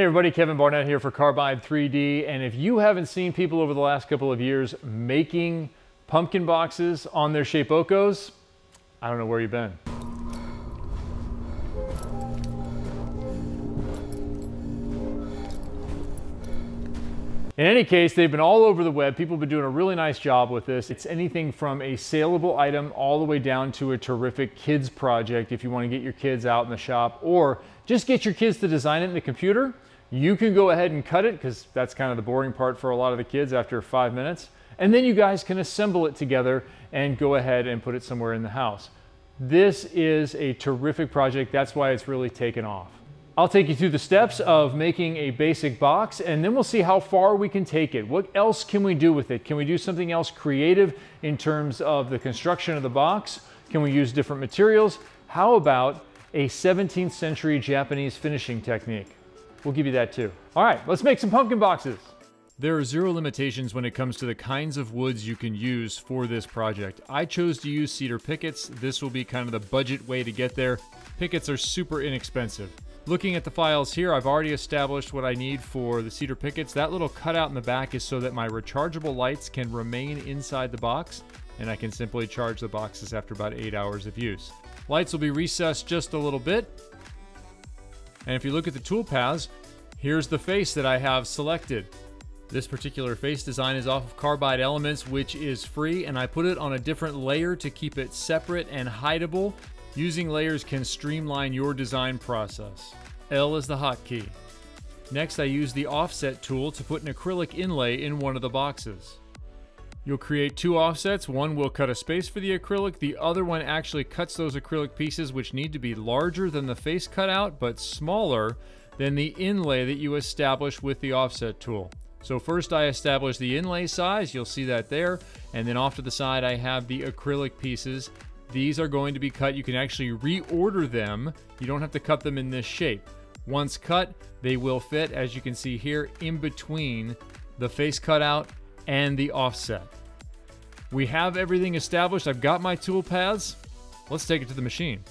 Hey everybody, Kevin Barnett here for Carbide 3D. And if you haven't seen people over the last couple of years making pumpkin boxes on their Shapeokos, I don't know where you've been. In any case, they've been all over the web. People have been doing a really nice job with this. It's anything from a saleable item all the way down to a terrific kids project if you want to get your kids out in the shop or just get your kids to design it in the computer. You can go ahead and cut it because that's kind of the boring part for a lot of the kids after five minutes. And then you guys can assemble it together and go ahead and put it somewhere in the house. This is a terrific project. That's why it's really taken off. I'll take you through the steps of making a basic box and then we'll see how far we can take it. What else can we do with it? Can we do something else creative in terms of the construction of the box? Can we use different materials? How about a 17th century Japanese finishing technique? We'll give you that too. All right, let's make some pumpkin boxes. There are zero limitations when it comes to the kinds of woods you can use for this project. I chose to use cedar pickets. This will be kind of the budget way to get there. Pickets are super inexpensive. Looking at the files here, I've already established what I need for the cedar pickets. That little cutout in the back is so that my rechargeable lights can remain inside the box, and I can simply charge the boxes after about 8 hours of use. Lights will be recessed just a little bit. And if you look at the tool paths, here's the face that I have selected. This particular face design is off of Carbide Elements, which is free, and I put it on a different layer to keep it separate and hideable Using layers can streamline your design process. L is the hotkey. Next, I use the offset tool to put an acrylic inlay in one of the boxes. You'll create two offsets. One will cut a space for the acrylic. The other one actually cuts those acrylic pieces which need to be larger than the face cutout, but smaller than the inlay that you establish with the offset tool. So first I establish the inlay size, you'll see that there, and then off to the side I have the acrylic pieces these are going to be cut. You can actually reorder them. You don't have to cut them in this shape. Once cut, they will fit, as you can see here, in between the face cutout and the offset. We have everything established. I've got my tool paths. Let's take it to the machine.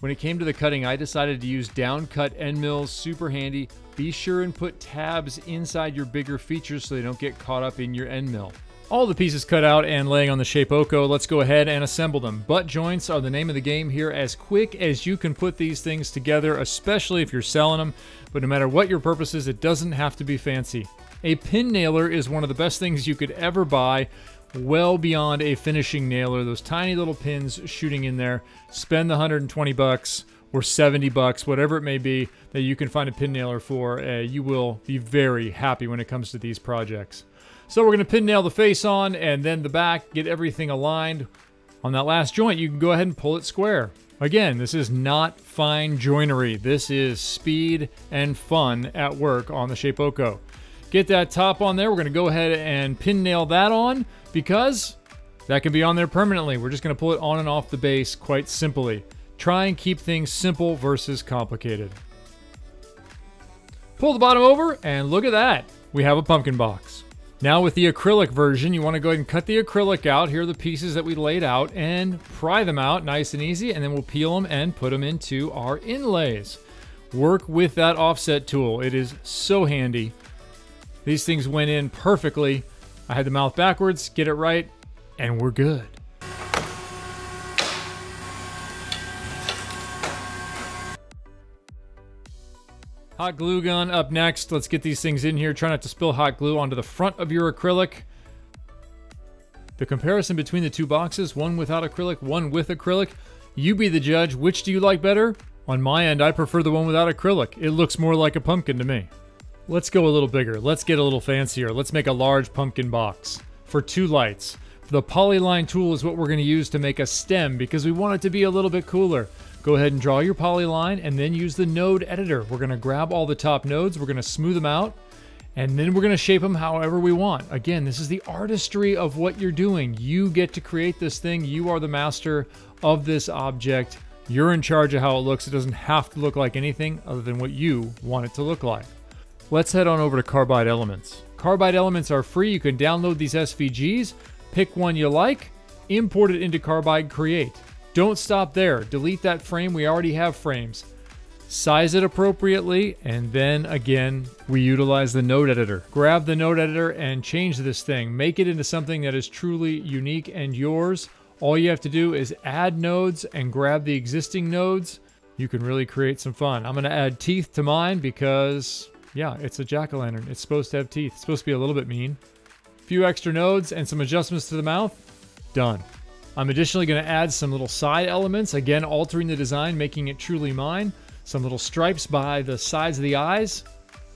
When it came to the cutting, I decided to use down cut end mills, super handy. Be sure and put tabs inside your bigger features so they don't get caught up in your end mill. All the pieces cut out and laying on the Shapeoko, let's go ahead and assemble them. Butt joints are the name of the game here. As quick as you can put these things together, especially if you're selling them, but no matter what your purpose is, it doesn't have to be fancy. A pin nailer is one of the best things you could ever buy, well beyond a finishing nailer. Those tiny little pins shooting in there. Spend the 120 bucks or 70 bucks, whatever it may be, that you can find a pin nailer for. Uh, you will be very happy when it comes to these projects. So we're going to pin nail the face on and then the back, get everything aligned. On that last joint, you can go ahead and pull it square. Again, this is not fine joinery. This is speed and fun at work on the Shapeoko. Get that top on there. We're going to go ahead and pin nail that on because that can be on there permanently. We're just going to pull it on and off the base quite simply. Try and keep things simple versus complicated. Pull the bottom over and look at that. We have a pumpkin box. Now with the acrylic version, you want to go ahead and cut the acrylic out. Here are the pieces that we laid out and pry them out nice and easy. And then we'll peel them and put them into our inlays. Work with that offset tool. It is so handy. These things went in perfectly. I had the mouth backwards, get it right, and we're good. Hot glue gun up next. Let's get these things in here. Try not to spill hot glue onto the front of your acrylic. The comparison between the two boxes, one without acrylic, one with acrylic. You be the judge. Which do you like better? On my end, I prefer the one without acrylic. It looks more like a pumpkin to me. Let's go a little bigger. Let's get a little fancier. Let's make a large pumpkin box for two lights. The polyline tool is what we're going to use to make a stem because we want it to be a little bit cooler. Go ahead and draw your polyline and then use the node editor. We're gonna grab all the top nodes, we're gonna smooth them out, and then we're gonna shape them however we want. Again, this is the artistry of what you're doing. You get to create this thing. You are the master of this object. You're in charge of how it looks. It doesn't have to look like anything other than what you want it to look like. Let's head on over to Carbide Elements. Carbide Elements are free. You can download these SVGs, pick one you like, import it into Carbide Create. Don't stop there. Delete that frame. We already have frames. size it appropriately, and then again, we utilize the node editor. Grab the node editor and change this thing. Make it into something that is truly unique and yours. All you have to do is add nodes and grab the existing nodes. You can really create some fun. I'm gonna add teeth to mine because, yeah, it's a jack-o'-lantern. It's supposed to have teeth. It's supposed to be a little bit mean. A few extra nodes and some adjustments to the mouth. Done. I'm additionally gonna add some little side elements, again, altering the design, making it truly mine. Some little stripes by the sides of the eyes.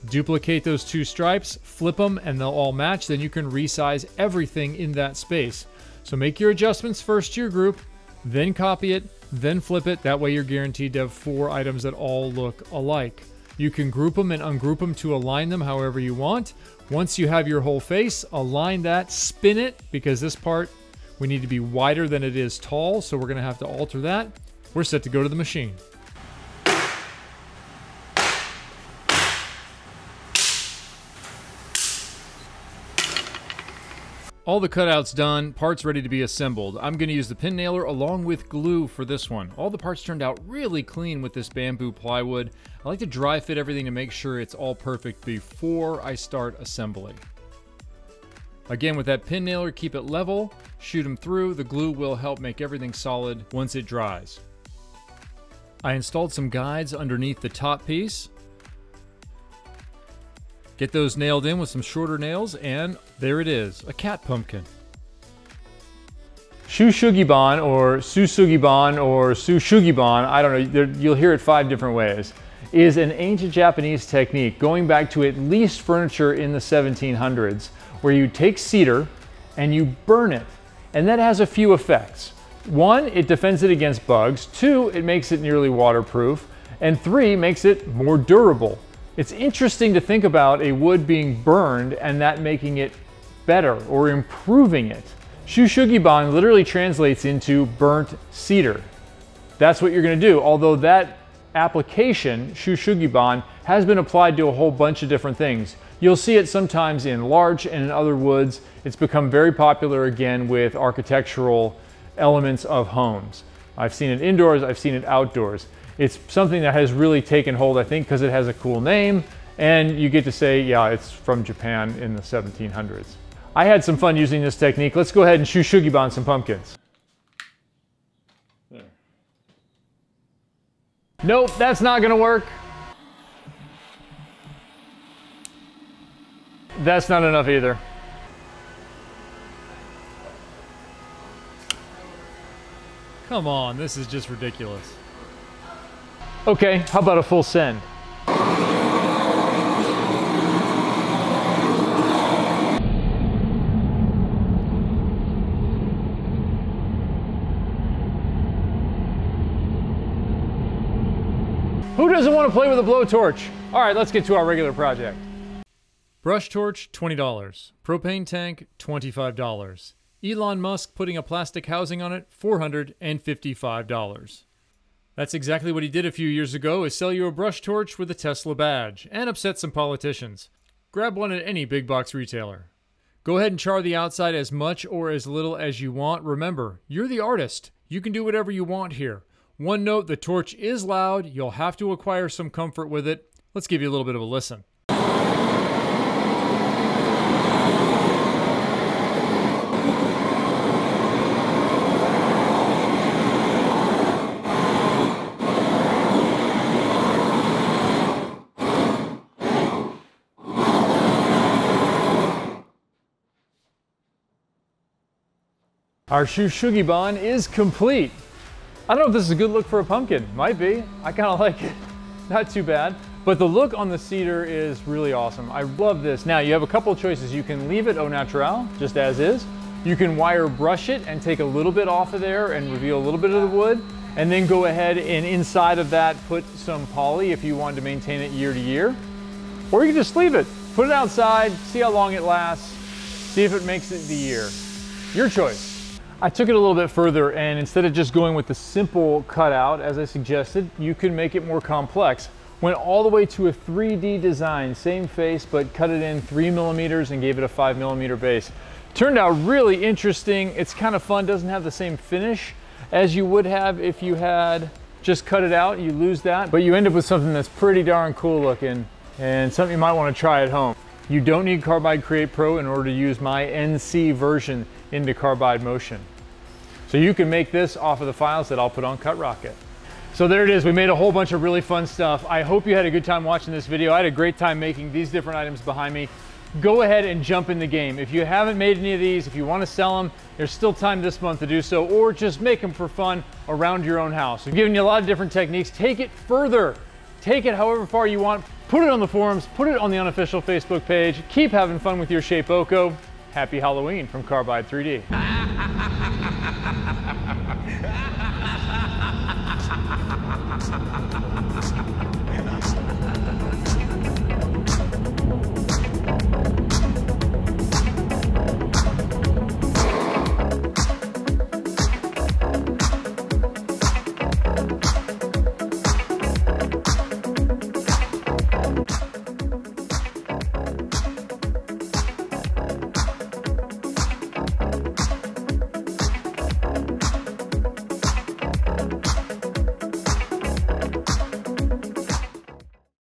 Duplicate those two stripes, flip them, and they'll all match. Then you can resize everything in that space. So make your adjustments first to your group, then copy it, then flip it. That way you're guaranteed to have four items that all look alike. You can group them and ungroup them to align them however you want. Once you have your whole face, align that, spin it, because this part we need to be wider than it is tall, so we're gonna have to alter that. We're set to go to the machine. All the cutouts done, parts ready to be assembled. I'm going to use the pin nailer along with glue for this one. All the parts turned out really clean with this bamboo plywood. I like to dry fit everything to make sure it's all perfect before I start assembly. Again, with that pin nailer, keep it level, shoot them through. The glue will help make everything solid once it dries. I installed some guides underneath the top piece. Get those nailed in with some shorter nails, and there it is, a cat pumpkin. Shushugiban or Susugiban or Sushugiban, I don't know, you'll hear it five different ways, is an ancient Japanese technique going back to at least furniture in the 1700s, where you take cedar and you burn it. And that has a few effects. One, it defends it against bugs. Two, it makes it nearly waterproof. And three, makes it more durable. It's interesting to think about a wood being burned and that making it better or improving it. Shushugiban literally translates into burnt cedar. That's what you're gonna do, although that application, Shushugiban, has been applied to a whole bunch of different things. You'll see it sometimes in larch and in other woods. It's become very popular again with architectural elements of homes. I've seen it indoors, I've seen it outdoors. It's something that has really taken hold, I think, because it has a cool name, and you get to say, yeah, it's from Japan in the 1700s. I had some fun using this technique. Let's go ahead and shushugiban some pumpkins. There. Nope, that's not gonna work. That's not enough either. Come on, this is just ridiculous. Okay, how about a full send? Who doesn't want to play with a blowtorch? All right, let's get to our regular project. Brush torch, $20. Propane tank, $25. Elon Musk putting a plastic housing on it, $455. That's exactly what he did a few years ago is sell you a brush torch with a Tesla badge and upset some politicians. Grab one at any big box retailer. Go ahead and char the outside as much or as little as you want. Remember, you're the artist. You can do whatever you want here. One note, the torch is loud. You'll have to acquire some comfort with it. Let's give you a little bit of a listen. Our shushugiban is complete. I don't know if this is a good look for a pumpkin. Might be. I kind of like it. Not too bad. But the look on the cedar is really awesome. I love this. Now you have a couple choices. You can leave it au naturel, just as is. You can wire brush it and take a little bit off of there and reveal a little bit of the wood. And then go ahead and inside of that put some poly if you wanted to maintain it year to year. Or you can just leave it. Put it outside, see how long it lasts, see if it makes it the year. Your choice. I took it a little bit further and instead of just going with the simple cutout as I suggested, you can make it more complex. Went all the way to a 3D design, same face, but cut it in three millimeters and gave it a five millimeter base. Turned out really interesting. It's kind of fun, doesn't have the same finish as you would have if you had just cut it out, you lose that, but you end up with something that's pretty darn cool looking and something you might want to try at home. You don't need Carbide Create Pro in order to use my NC version into Carbide Motion. So you can make this off of the files that I'll put on CutRocket. So there it is, we made a whole bunch of really fun stuff. I hope you had a good time watching this video. I had a great time making these different items behind me. Go ahead and jump in the game. If you haven't made any of these, if you wanna sell them, there's still time this month to do so, or just make them for fun around your own house. I've given you a lot of different techniques. Take it further. Take it however far you want. Put it on the forums, put it on the unofficial Facebook page. Keep having fun with your Shapeoko. Happy Halloween from Carbide 3D.